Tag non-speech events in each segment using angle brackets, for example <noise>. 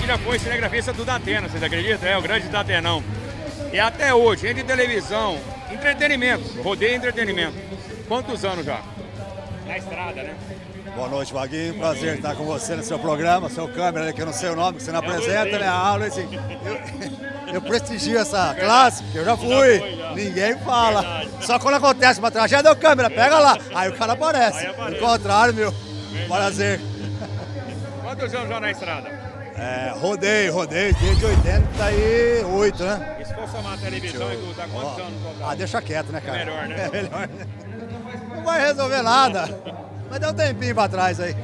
já foi cinegrafista do Datena, vocês acreditam? É, o grande Datenão. E até hoje, entre televisão, entretenimento, rodeio e entretenimento. Quantos anos já? Na estrada, né? Boa noite, Vaguinho. Prazer estar com você no seu programa, seu câmera, que eu não sei o nome, que você não apresenta, né? Ah, Luiz, eu, <laughs> eu prestigio essa classe, porque eu já fui. Ninguém fala. Só quando acontece uma tragédia, eu câmera, pega lá. Aí o cara aparece. Do contrário, meu. Prazer. Quantos anos já na estrada? É, rodei, rodei desde 88, né? E se for somar a televisão e tudo, dá quantos anos no total? Ah, deixa quieto, né, cara? <laughs> É melhor, né? É melhor, né? Não vai resolver nada. Mas dá um tempinho pra trás aí.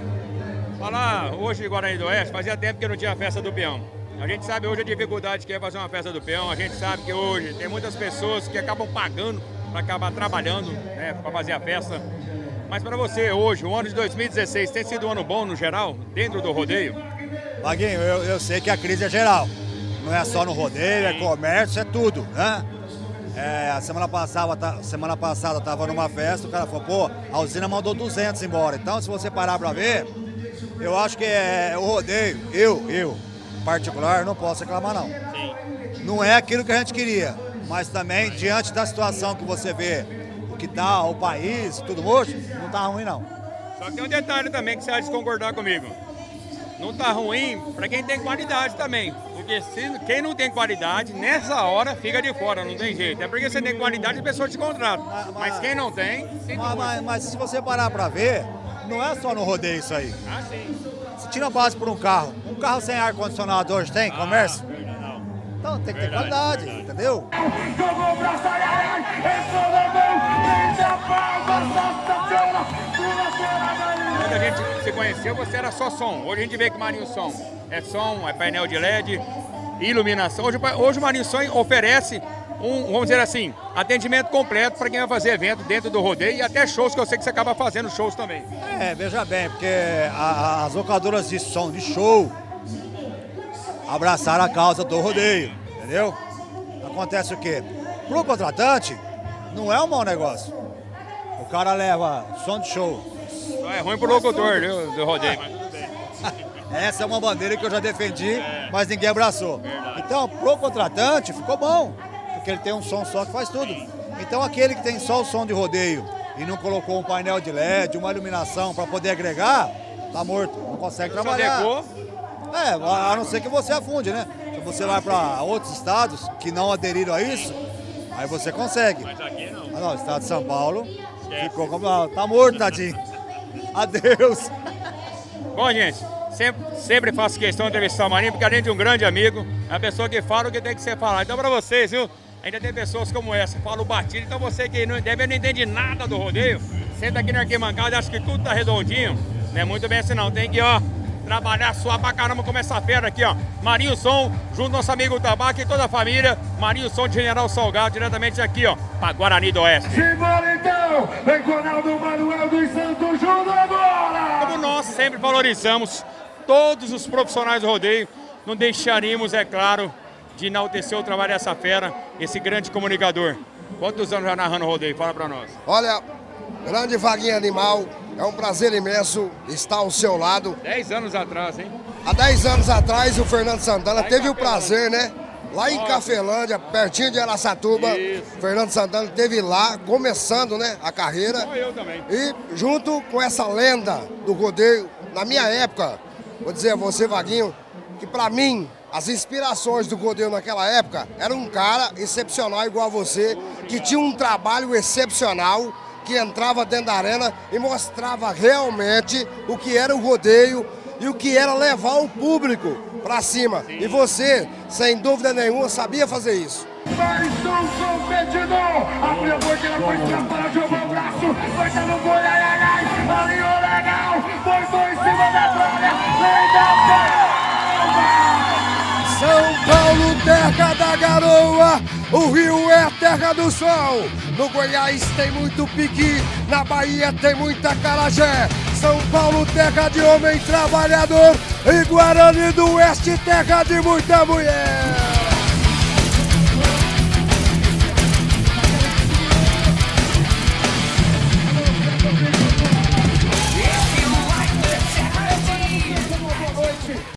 Falar hoje em Guarani do Oeste, fazia tempo que não tinha festa do peão. A gente sabe hoje a dificuldade que é fazer uma festa do peão, a gente sabe que hoje tem muitas pessoas que acabam pagando para acabar trabalhando, né, para fazer a festa. Mas para você hoje, o ano de 2016 tem sido um ano bom no geral, dentro do rodeio? Vaguinho, eu, eu sei que a crise é geral. Não é só no rodeio, é comércio, é tudo, né? É, a semana passada, semana passada tava numa festa, o cara falou, pô, a usina mandou 200 embora. Então, se você parar pra ver, eu acho que é o rodeio, eu, eu, particular, não posso reclamar não. Não é aquilo que a gente queria, mas também, diante da situação que você vê, o que tá o país, tudo hoje, não tá ruim não. Só que tem um detalhe também que você vai concordar comigo. Não tá ruim para quem tem qualidade também. Porque se, quem não tem qualidade, nessa hora fica de fora, não tem jeito. É porque você tem qualidade e a pessoa te contrata. Mas quem não tem, Mas, mas- mas se você parar pra ver, não é só no rodeio isso aí. Ah, sim. Você tira a base por um carro. Um carro sem ar-condicionado hoje tem comércio? Então tem que ter qualidade, entendeu? Jogou pra entrou mão, vem a palma, Quando a gente se conheceu, você era só som. Hoje a gente vê que Marinho Som é som, é painel de LED, iluminação. Hoje, hoje o Marinho Som oferece um, vamos dizer assim, atendimento completo para quem vai fazer evento dentro do rodeio e até shows que eu sei que você acaba fazendo shows também. É, veja bem, porque a- a- as locadoras de som, de show, abraçaram a causa do rodeio, entendeu? Acontece o quê? Pro contratante, não é um mau negócio. O cara leva som de show. É ruim pro locutor viu, do rodeio. mas tudo bem. Essa é uma bandeira que eu já defendi, mas ninguém abraçou. Então, pro contratante, ficou bom, porque ele tem um som só que faz tudo. Então, aquele que tem só o som de rodeio e não colocou um painel de LED, uma iluminação para poder agregar, tá morto, não consegue trabalhar. É, a não ser que você afunde, né? Se você vai para outros estados que não aderiram a isso, aí você consegue. mas aqui não. Ah, não, o estado de São Paulo ficou como. Tá morto, tadinho. Adeus. Bom, gente, sempre, sempre faço questão de entrevistar o Marinho, porque além de um grande amigo, é a pessoa que fala o que tem que ser falado. Então, pra vocês, viu? Ainda tem pessoas como essa, que falam batido. Então, você que não, deve, não entende nada do rodeio, senta aqui na arquibancada e acha que tudo tá redondinho. Não é muito bem assim, não. Tem que, ó, trabalhar, suar pra caramba como essa fera aqui, ó. Marinho Som, junto nosso amigo Tabaco e toda a família. Marinho Som de General Salgado, diretamente aqui, ó, pra Guarani do Oeste. Simbora então, vem Ronaldo Manuel dos Santos Júnior agora! Como nós sempre valorizamos todos os profissionais do rodeio, não deixaríamos, é claro, de enaltecer o trabalho dessa fera, esse grande comunicador. Quantos anos já narrando rodeio? Fala pra nós. Olha, grande vaguinha animal, é um prazer imenso estar ao seu lado. Dez anos atrás, hein? Há 10 anos atrás, o Fernando Santana em teve o prazer, né? Lá em. Cafelândia, pertinho de Araçatuba, Isso. Fernando Santana teve lá, começando né, a carreira. Só eu também. E junto com essa lenda do rodeio, na minha época, vou dizer a você, Vaguinho, que pra mim, as inspirações do rodeio naquela época era um cara excepcional igual a você, que tinha um trabalho excepcional, que entrava dentro da arena e mostrava realmente o que era o rodeio e o que era levar o público pra cima. E você, sem dúvida nenhuma, sabia fazer isso. Mais um competidor! Abriu a foi jogou o braço, ai, ai, alinhou legal, foi, cima da São Paulo, terra da garoa, o Rio é a terra do sol. No Goiás tem muito piqui, na Bahia tem muita carajé. São Paulo, terra de homem trabalhador, e Guarani do Oeste, terra de muita mulher.